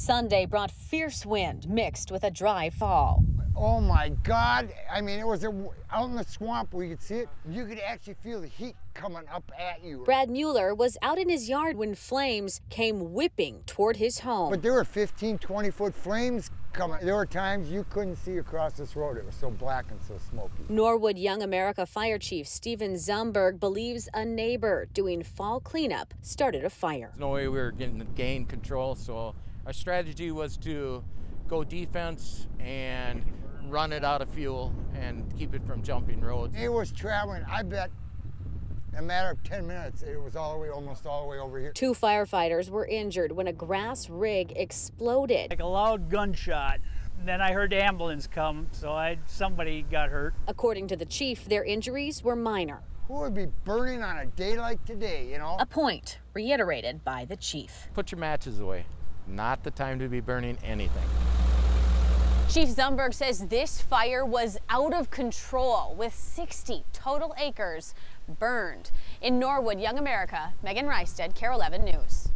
Sunday brought fierce wind mixed with a dry fall. Oh my God. I mean, it was a, out in the swamp where you could see it. You could actually feel the heat coming up at you. Brad Mueller was out in his yard when flames came whipping toward his home. But there were 15, 20 foot flames coming. There were times you couldn't see across this road. It was so black and so smoky. Norwood Young America Fire Chief Steven Zumberg believes a neighbor doing fall cleanup started a fire. There's no way we were getting to gain control, so our strategy was to go defense and run it out of fuel and keep it from jumping roads. It was traveling, I bet, in a matter of 10 minutes, it was all the way, almost all the way over here. Two firefighters were injured when a grass rig exploded. Like a loud gunshot. Then I heard the ambulance come, so I somebody got hurt. According to the chief, their injuries were minor. Who would be burning on a day like today, you know? A point reiterated by the chief. Put your matches away. Not the time to be burning anything. Chief Zumberg says this fire was out of control with 60 total acres burned. In Norwood, Young America, Meghan Reistad, KARE 11 News.